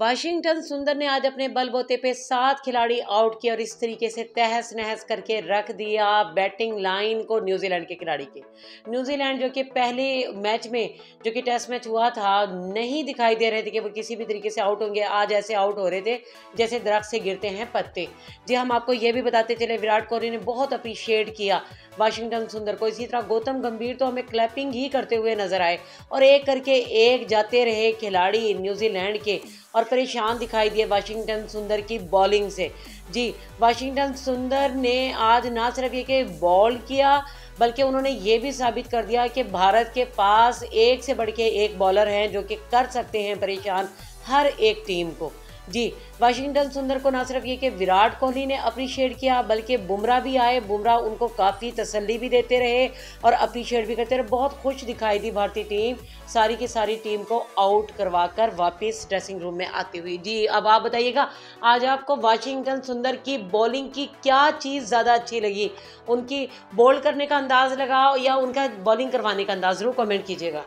Washington सुंदर ने आज अपने बलबोते पे सात खिलाड़ी आउट किए और इस तरीके से तहस नहस करके रख दिया बैटिंग लाइन को न्यूजीलैंड के खिलाड़ी के। न्यूजीलैंड जो कि पहले मैच में, जो कि टेस्ट मैच हुआ था, नहीं दिखाई दे रहे थे कि वो किसी भी तरीके से आउट होंगे। आज ऐसे आउट हो रहे थे, जैसे दरख्त से गिरते हैं पत्ते। जी, हम आपको ये भी बताते चले, विराट कोहली ने बहुत अप्रिशिएट किया वाशिंगटन सुंदर को। इसी तरह गौतम गंभीर तो हमें क्लैपिंग ही करते हुए नज़र आए और एक करके एक जाते रहे खिलाड़ी न्यूजीलैंड के। और परेशान दिखाई दिए वाशिंगटन सुंदर की बॉलिंग से। जी, वाशिंगटन सुंदर ने आज ना सिर्फ़ ये कि बॉल किया, बल्कि उन्होंने ये भी साबित कर दिया कि भारत के पास एक से बढ़ के एक बॉलर हैं जो कि कर सकते हैं परेशान हर एक टीम को। जी, वाशिंगटन सुंदर को ना सिर्फ़ ये कि विराट कोहली ने अप्रिशिएट किया, बल्कि बुमराह भी आए। बुमराह उनको काफ़ी तसल्ली भी देते रहे और अप्रिशिएट भी करते रहे। बहुत खुश दिखाई दी भारतीय टीम। सारी की सारी टीम को आउट करवा कर वापस ड्रेसिंग रूम में आती हुई। जी, अब आप बताइएगा, आज आपको वाशिंगटन सुंदर की बॉलिंग की क्या चीज़ ज़्यादा अच्छी लगी? उनकी बॉल करने का अंदाज लगाओ या उनका बॉलिंग करवाने का अंदाज, ज़रूर कमेंट कीजिएगा।